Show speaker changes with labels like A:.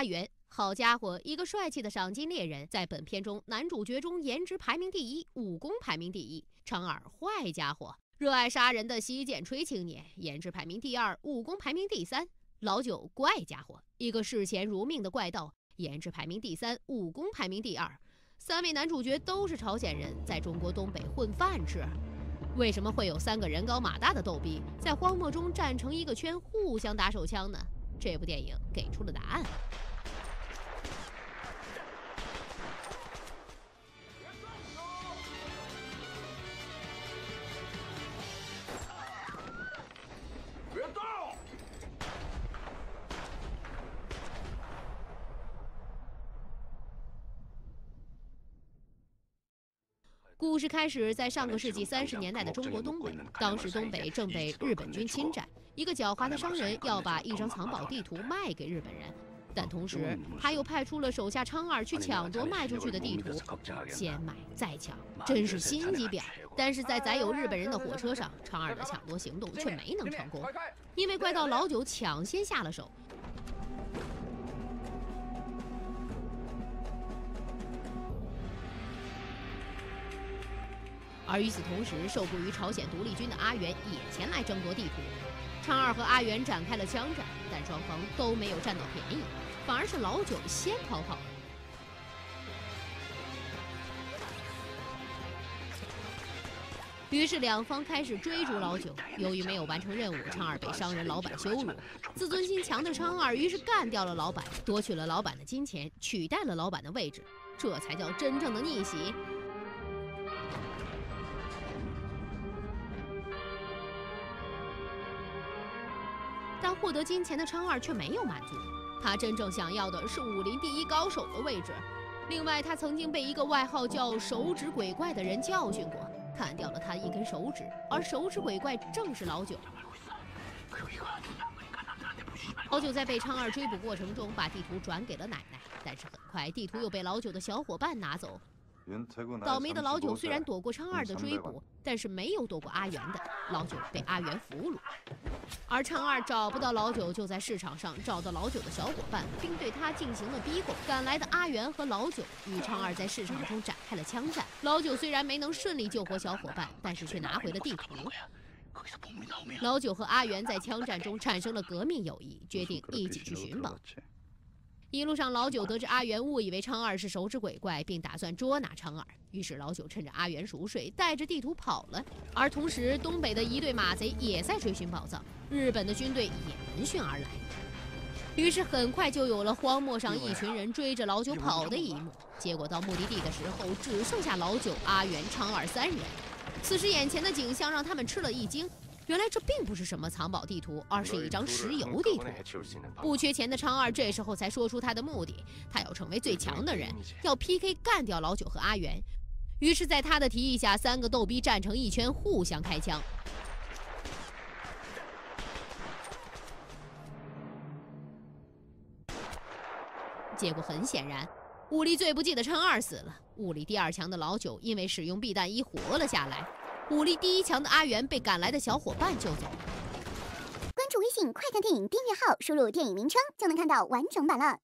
A: 阿元，好家伙，一个帅气的赏金猎人，在本片中男主角中颜值排名第一，武功排名第一。昌二，坏家伙，热爱杀人的洗剪吹青年，颜值排名第二，武功排名第三。老九，怪家伙，一个视钱如命的怪盗，颜值排名第三，武功排名第二。三位男主角都是朝鲜人，在中国东北混饭吃。为什么会有三个人高马大的逗逼在荒漠中站成一个圈，互相打手枪呢？这部电影给出了答案。故事开始在上个世纪三十年代的中国东北，当时东北正被日本军侵占。一个狡猾的商人要把一张藏宝地图卖给日本人，但同时他又派出了手下昌二去抢夺卖出去的地图，先买再抢，真是心机婊。但是在载有日本人的火车上，昌二的抢夺行动却没能成功，因为怪盗老九抢先下了手。而与此同时，受雇于朝鲜独立军的阿元也前来争夺地图。昌二和阿元展开了枪战，但双方都没有占到便宜，反而是老九先逃跑了。于是两方开始追逐老九。由于没有完成任务，昌二被商人老板羞辱。自尊心强的昌二于是干掉了老板，夺取了老板的金钱，取代了老板的位置。这才叫真正的逆袭。但获得金钱的昌二却没有满足，他真正想要的是武林第一高手的位置。另外，他曾经被一个外号叫“手指鬼怪”的人教训过，砍掉了他一根手指，而手指鬼怪正是老九。老九在被昌二追捕过程中，把地图转给了奶奶，但是很快地图又被老九的小伙伴拿走。倒霉的老九虽然躲过昌二的追捕，但是没有躲过阿元的。老九被阿元俘虏，而昌二找不到老九，就在市场上找到老九的小伙伴，并对他进行了逼供。赶来的阿元和老九与昌二在市场中展开了枪战。老九虽然没能顺利救活小伙伴，但是却拿回了地图。老九和阿元在枪战中产生了革命友谊，决定一起去寻宝。一路上，老九得知阿元误以为昌二是手指鬼怪，并打算捉拿昌二，于是老九趁着阿元熟睡，带着地图跑了。而同时，东北的一队马贼也在追寻宝藏，日本的军队也闻讯而来。于是，很快就有了荒漠上一群人追着老九跑的一幕。结果到目的地的时候，只剩下老九、阿元、昌二三人。此时，眼前的景象让他们吃了一惊。原来这并不是什么藏宝地图，而是一张石油地图。不缺钱的昌二这时候才说出他的目的：他要成为最强的人，要 PK 干掉老九和阿元。于是，在他的提议下，三个逗逼站成一圈，互相开枪。结果很显然，武力最不济的昌二死了，武力第二强的老九因为使用避弹衣活了下来。武力第一强的阿元被赶来的小伙伴救走。
B: 关注微信“快看电影”订阅号，输入电影名称就能看到完整版了。